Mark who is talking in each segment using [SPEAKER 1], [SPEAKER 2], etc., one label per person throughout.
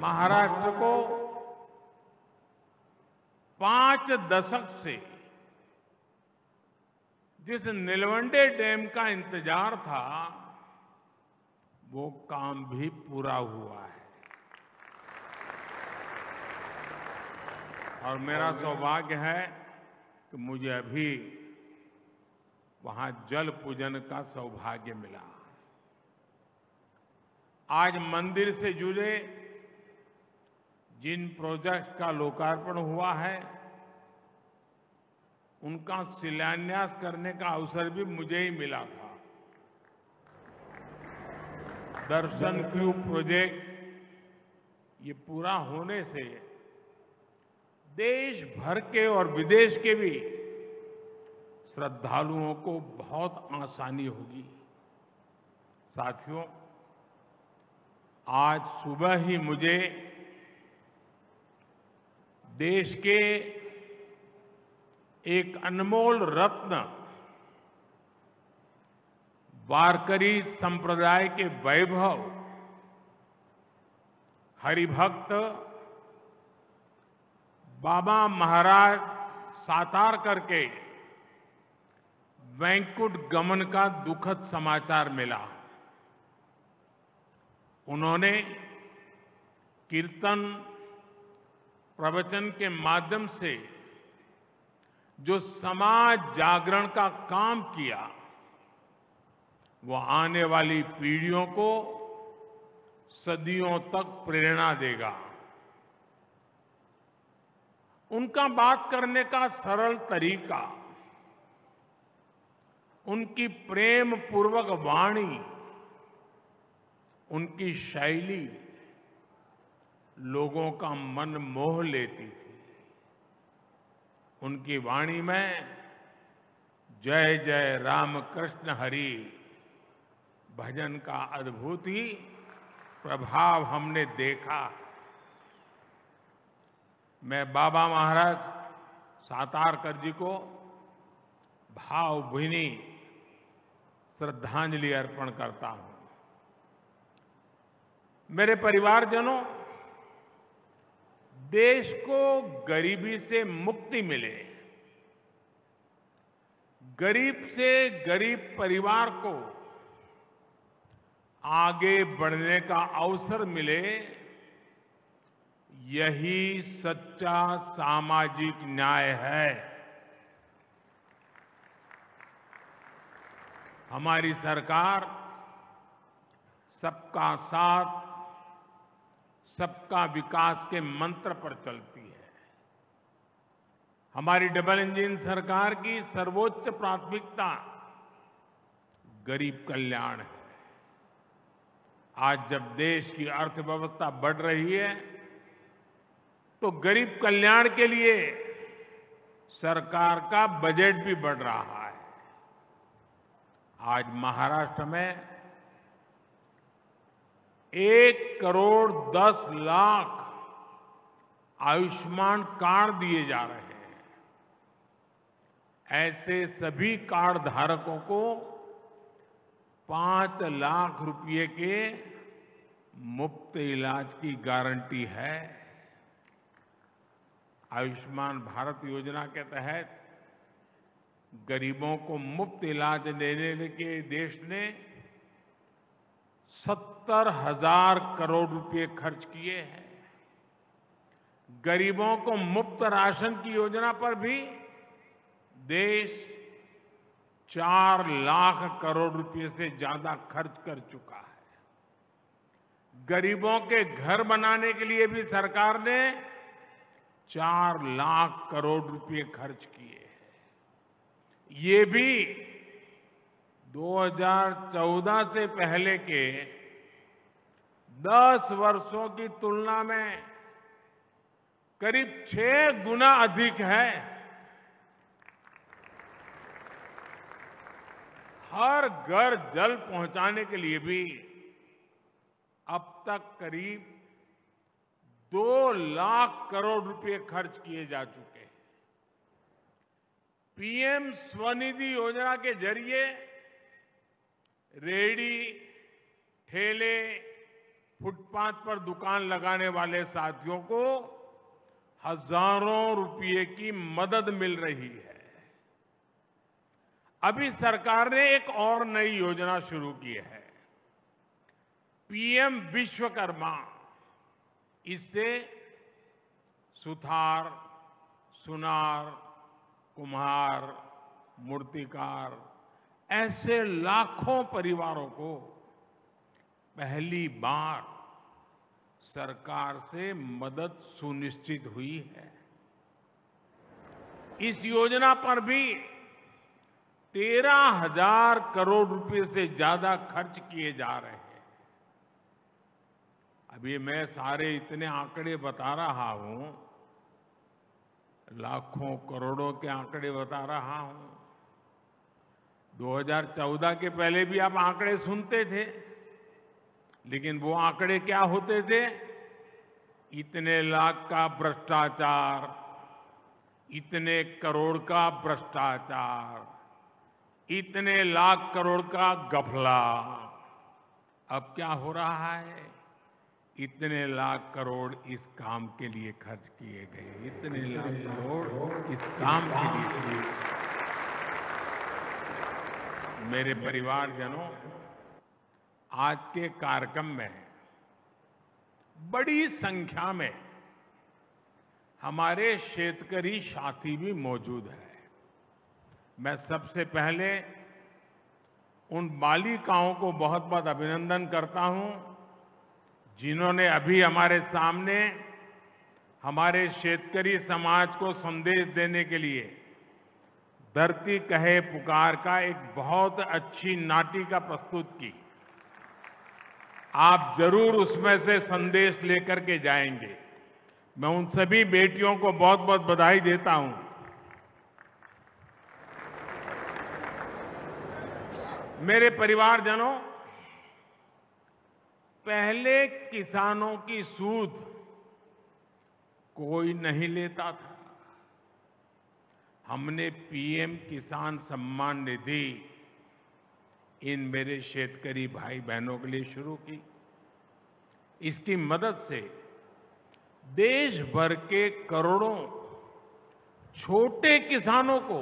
[SPEAKER 1] महाराष्ट्र को पाँच दशक से जिस नीलवंडे डैम का इंतज़ार था, वो काम भी पूरा हुआ है। और मेरा सौभाग्य है कि मुझे अभी वहाँ जल पूजन का सौभाग्य मिला। आज मंदिर से जुड़े जिन प्रोजेक्ट का लोकार्पण हुआ है, उनका शिलान्यास करने का अवसर भी मुझे ही मिला था। दर्शन क्यू प्रोजेक्ट ये पूरा होने से देश भर के और विदेश के भी श्रद्धालुओं को बहुत आसानी होगी। साथियों, आज सुबह ही मुझे देश के एक अनमोल रत्न वारकरी संप्रदाय के वैभव, हरिभक्त बाबा महाराज सातार करके वैंकुट गमन का दुखद समाचार मिला। उन्होंने कीर्तन प्रवचन के माध्यम से जो समाज जागरण का काम किया, वो आने वाली पीढ़ियों को सदियों तक प्रेरणा देगा। उनका बात करने का सरल तरीका, उनकी प्रेम पूर्वक वाणी, उनकी शैली लोगों का मन मोह लेती थी। उनकी वाणी में, जय जय राम कृष्ण हरि, भजन का अद्भुत ही प्रभाव हमने देखा। मैं बाबा महाराज सातारकर जी को भावभीनी श्रद्धांजलि अर्पण करता हूँ। मेरे परिवारजनों देश को गरीबी से मुक्ति मिले। गरीब से गरीब परिवार को आगे बढ़ने का अवसर मिले, यही सच्चा सामाजिक न्याय है। हमारी सरकार सबका साथ सबका विकास के मंत्र पर चलती है। हमारी डबल इंजन सरकार की सर्वोच्च प्राथमिकता गरीब कल्याण है। आज जब देश की अर्थव्यवस्था बढ़ रही है तो गरीब कल्याण के लिए सरकार का बजट भी बढ़ रहा है। आज महाराष्ट्र में एक करोड़ दस लाख आयुष्मान कार्ड दिए जा रहे हैं। ऐसे सभी कार्ड धारकों को पाँच लाख रुपए के मुफ़्त इलाज की गारंटी है। आयुष्मान भारत योजना के तहत गरीबों को मुफ़्त इलाज देने के देश ने सत्तर हज़ार करोड़ रुपए खर्च किए हैं। गरीबों को मुफ़्त राशन की योजना पर भी देश चार लाख करोड़ रुपए से ज़्यादा खर्च कर चुका है। गरीबों के घर बनाने के लिए भी सरकार ने चार लाख करोड़ रुपए खर्च किए हैं। ये भी 2014 से पहले के 10 वर्षों की तुलना में करीब छह गुना अधिक है। हर घर जल पहुँचाने के लिए भी अब तक करीब दो लाख करोड़ रुपए खर्च किए जा चुके हैं। पीएम स्वनिधि योजना के ज़रिए रेडी ठेले, फुटपाथ पर दुकान लगाने वाले साथियों को हज़ारों रुपये की मदद मिल रही है। अभी सरकार ने एक और नई योजना शुरू की है। पीएम विश्वकर्मा, इससे सुथार, सुनार, कुम्हार, मूर्तिकार ऐसे लाखों परिवारों को पहली बार सरकार से मदद सुनिश्चित हुई है। इस योजना पर भी तेरह हज़ार करोड़ रुपए से ज़्यादा खर्च किए जा रहे हैं। अभी मैं सारे इतने आंकड़े बता रहा हूँ, लाखों करोड़ों के आंकड़े बता रहा हूँ। 2014 के पहले भी आप आंकड़े सुनते थे, लेकिन वो आंकड़े क्या होते थे? इतने लाख का भ्रष्टाचार, इतने करोड़ का भ्रष्टाचार, इतने लाख करोड़ का गफला। अब क्या हो रहा है? इतने लाख करोड़ इस काम के लिए खर्च किए गए। इतने लाख करोड़ इस काम के लिए मेरे परिवारजनों, आज के कार्यक्रम में बड़ी संख्या में हमारे शेतकरी साथी भी मौजूद हैं। मैं सबसे पहले उन बालिकाओं को बहुत बहुत अभिनंदन करता हूँ, जिन्होंने अभी हमारे सामने हमारे शेतकरी समाज को संदेश देने के लिए धरती कहे पुकार का एक बहुत अच्छी नाटिका प्रस्तुत की। आप ज़रूर उसमें से संदेश लेकर के जाएँगे। मैं उन सभी बेटियों को बहुत बहुत बधाई देता हूँ। मेरे परिवारजनों, पहले किसानों की सूद कोई नहीं लेता था। हमने पीएम किसान सम्मान निधि इन मेरे शेतकरी भाई बहनों के लिए शुरू की। इसकी मदद से देश भर के करोड़ों छोटे किसानों को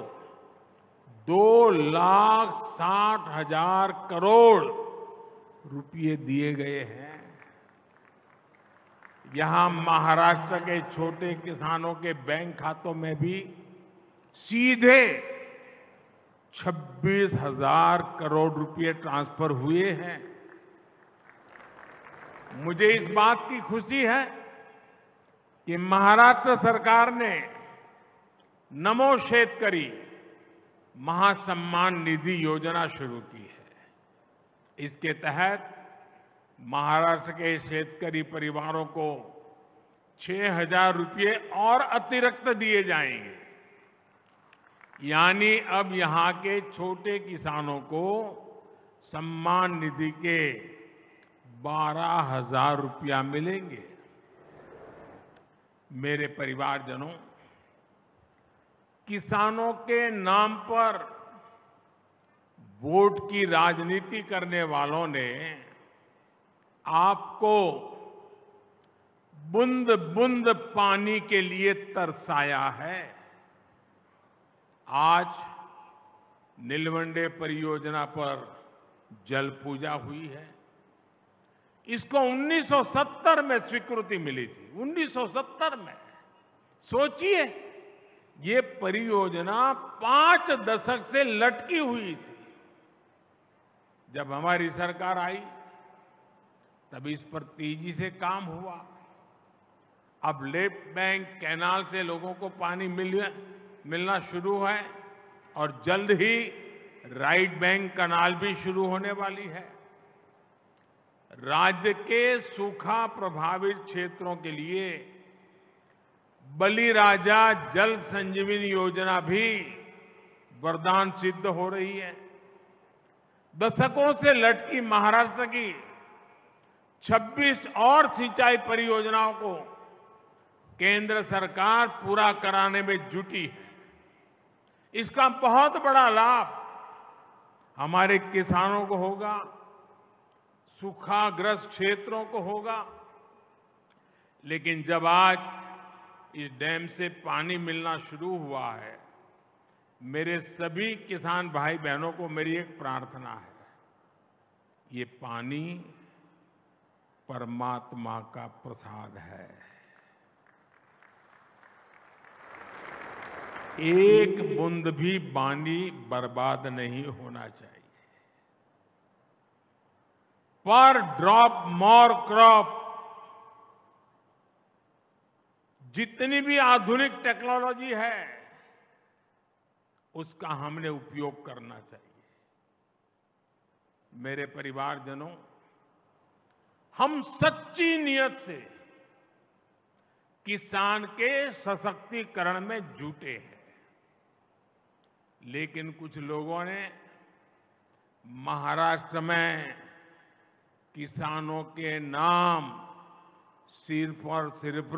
[SPEAKER 1] दो लाख साठ हज़ार करोड़ रुपये दिए गए हैं। यहाँ महाराष्ट्र के छोटे किसानों के बैंक खातों में भी सीधे छब्बीस हज़ार करोड़ रुपए ट्रांसफ़र हुए हैं। मुझे इस बात की खुशी है कि महाराष्ट्र सरकार ने नमो शेतकरी महासम्मान निधि योजना शुरू की है। इसके तहत महाराष्ट्र के शेतकरी परिवारों को छह हज़ार रुपये और अतिरिक्त दिए जाएँगे। यानी अब यहाँ के छोटे किसानों को सम्मान निधि के बारह हज़ार रुपया मिलेंगे। मेरे परिवारजनों, किसानों के नाम पर वोट की राजनीति करने वालों ने आपको बूंद बूंद पानी के लिए तरसाया है। आज नीलवंडे परियोजना पर जल पूजा हुई है। इसको 1970 में स्वीकृति मिली थी। 1970 में। सोचिए, ये परियोजना पाँच दशक से लटकी हुई थी। जब हमारी सरकार आई, तब इस पर तेज़ी से काम हुआ। अब लेफ़्ट बैंक कैनाल से लोगों को पानी मिल मिलना शुरू है और जल्द ही राइट बैंक कनाल भी शुरू होने वाली है। राज्य के सूखा प्रभावित क्षेत्रों के लिए बलिराजा जल संजीवनी योजना भी वरदान सिद्ध हो रही है। दशकों से लटकी महाराष्ट्र की 26 और सिंचाई परियोजनाओं को केंद्र सरकार पूरा कराने में जुटी है। इसका बहुत बड़ा लाभ हमारे किसानों को होगा, सूखाग्रस्त क्षेत्रों को होगा। लेकिन जब आज इस डैम से पानी मिलना शुरू हुआ है, मेरे सभी किसान भाई बहनों को मेरी एक प्रार्थना है, ये पानी परमात्मा का प्रसाद है। एक बूंद भी पानी बर्बाद नहीं होना चाहिए। पर ड्रॉप मोर क्रॉप जितनी भी आधुनिक टेक्नोलॉजी है, उसका हमने उपयोग करना चाहिए। मेरे परिवारजनों, हम सच्ची नियत से किसान के सशक्तिकरण में जुटे हैं। लेकिन कुछ लोगों ने महाराष्ट्र में किसानों के नाम सिर्फ़ और सिर्फ़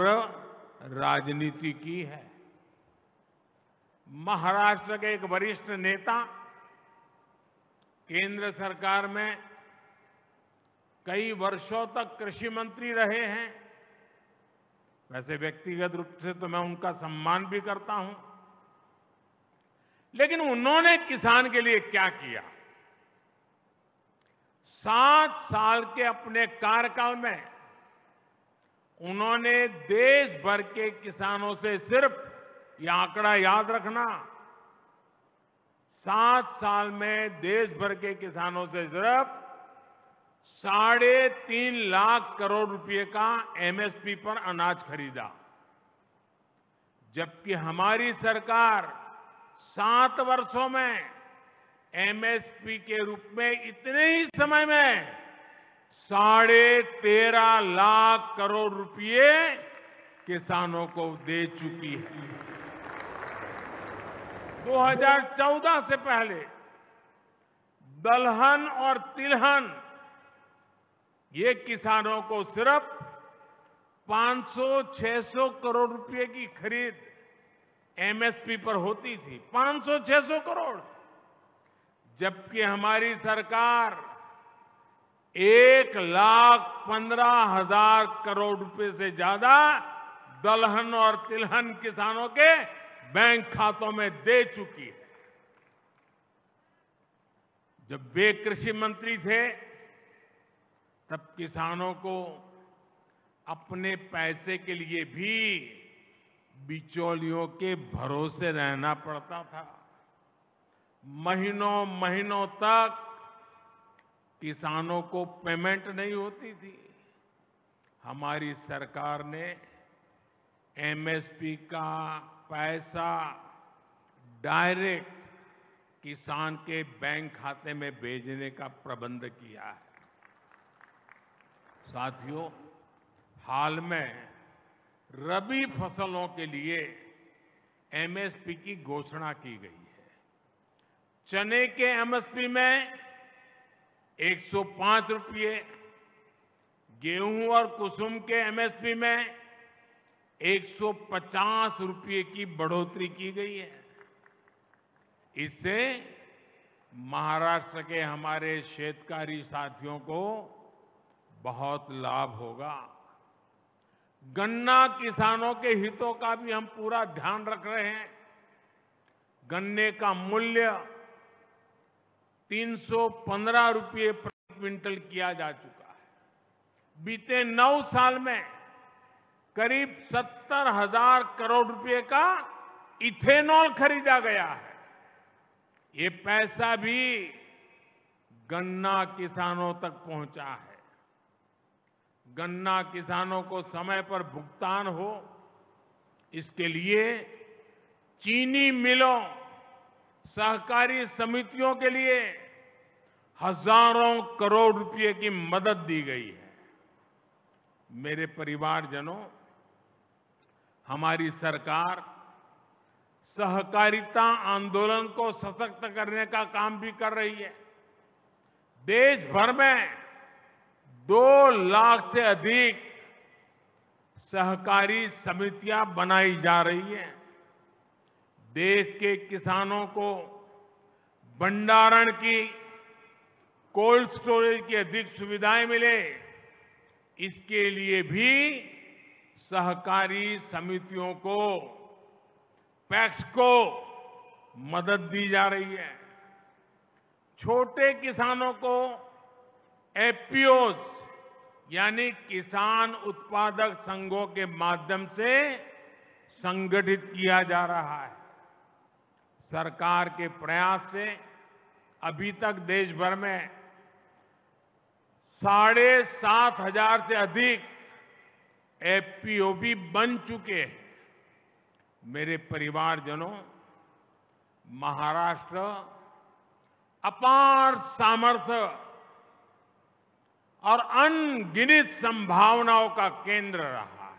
[SPEAKER 1] राजनीति की है। महाराष्ट्र के एक वरिष्ठ नेता केंद्र सरकार में कई वर्षों तक कृषि मंत्री रहे हैं। वैसे व्यक्तिगत रूप से तो मैं उनका सम्मान भी करता हूँ। लेकिन उन्होंने किसान के लिए क्या किया? सात साल के अपने कार्यकाल में उन्होंने देश भर के किसानों से सिर्फ़ यह आंकड़ा याद रखना, सात साल में देश भर के किसानों से सिर्फ़ साढ़े तीन लाख करोड़ रुपए का एमएसपी पर अनाज खरीदा। जबकि हमारी सरकार सात वर्षों में एमएसपी के रूप में इतने ही समय में साढ़े तेरह लाख करोड़ रुपए किसानों को दे चुकी है। 2014 से पहले दलहन और तिलहन, ये किसानों को सिर्फ़ 500-600 करोड़ रुपए की खरीद एमएसपी पर होती थी 500-600 करोड़। जबकि हमारी सरकार एक लाख पंद्रह हज़ार करोड़ रुपए से ज़्यादा दलहन और तिलहन किसानों के बैंक खातों में दे चुकी है। जब वे कृषि मंत्री थे, तब किसानों को अपने पैसे के लिए भी बिचौलियों के भरोसे रहना पड़ता था। महीनों महीनों तक किसानों को पेमेंट नहीं होती थी। हमारी सरकार ने एमएसपी का पैसा डायरेक्ट किसान के बैंक खाते में भेजने का प्रबंध किया है। साथियों, हाल में रबी फ़सलों के लिए एमएसपी की घोषणा की गई है। चने के एमएसपी में 105 रुपये, गेहूँ और कुसुम के एमएसपी में 150 रुपये की बढ़ोतरी की गई है। इससे महाराष्ट्र के हमारे शेतकारी साथियों को बहुत लाभ होगा। गन्ना किसानों के हितों का भी हम पूरा ध्यान रख रहे हैं। गन्ने का मूल्य 315 रुपये प्रति क्विंटल किया जा चुका है। बीते नौ साल में करीब सत्तर हज़ार करोड़ रुपए का इथेनॉल खरीदा गया है। ये पैसा भी गन्ना किसानों तक पहुँचा है। गन्ना किसानों को समय पर भुगतान हो, इसके लिए चीनी मिलों, सहकारी समितियों के लिए हज़ारों करोड़ रुपए की मदद दी गई है। मेरे परिवारजनों, हमारी सरकार सहकारिता आंदोलन को सशक्त करने का काम भी कर रही है। देश भर में दो लाख से अधिक सहकारी समितियाँ बनाई जा रही हैं। देश के किसानों को भंडारण की, कोल्ड स्टोरेज की अधिक सुविधाएँ मिले, इसके लिए भी सहकारी समितियों को पैक्स को मदद दी जा रही है। छोटे किसानों को एफपीओस यानी किसान उत्पादक संघों के माध्यम से संगठित किया जा रहा है। सरकार के प्रयास से अभी तक देश भर में साढ़े सात हज़ार से अधिक एफपीओ भी बन चुके हैं। मेरे परिवारजनों, महाराष्ट्र अपार सामर्थ्य और अनगिनित संभावनाओं का केंद्र रहा है।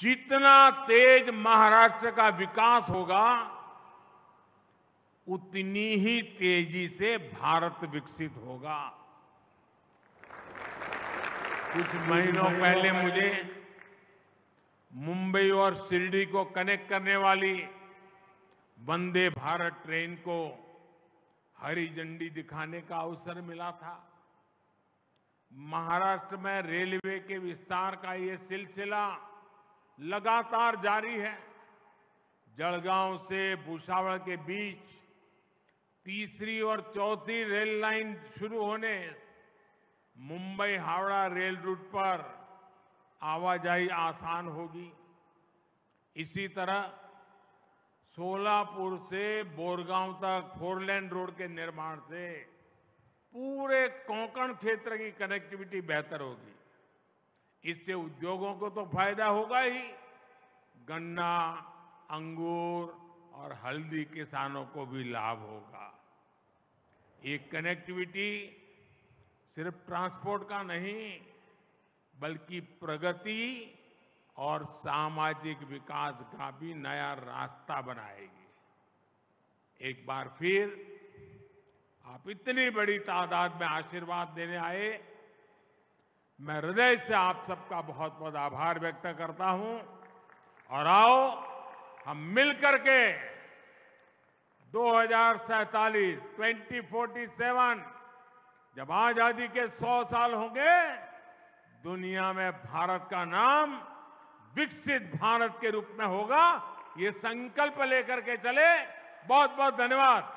[SPEAKER 1] जितना तेज महाराष्ट्र का विकास होगा उतनी ही तेज़ी से भारत विकसित होगा। कुछ महीनों पहले मुझे मुंबई और शिरडी को कनेक्ट करने वाली वंदे भारत ट्रेन को हरी झंडी दिखाने का अवसर मिला था। महाराष्ट्र में रेलवे के विस्तार का ये सिलसिला लगातार जारी है। जलगांव से भूसावल के बीच तीसरी और चौथी रेल लाइन शुरू होने, मुंबई हावड़ा रेल रूट पर आवाजाही आसान होगी। इसी तरह सोलापुर से बोरगांव तक फोर लेन रोड के निर्माण से पूरे कोंकण क्षेत्र की कनेक्टिविटी बेहतर होगी। इससे उद्योगों को तो फ़ायदा होगा ही। गन्ना, अंगूर और हल्दी किसानों को भी लाभ होगा। ये कनेक्टिविटी सिर्फ़ ट्रांसपोर्ट का नहीं, बल्कि प्रगति और सामाजिक विकास का भी नया रास्ता बनाएगी। एक बार फिर आप इतनी बड़ी तादाद में आशीर्वाद देने आए, मैं हृदय से आप सबका बहुत बहुत आभार व्यक्त करता हूँ। और आओ, हम मिलकर के 2047 2047 जब आज़ादी के 100 साल होंगे, दुनिया में भारत का नाम विकसित भारत के रूप में होगा। ये संकल्प लेकर के चले। बहुत बहुत धन्यवाद।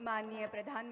[SPEAKER 2] माननीय प्रधानमंत्री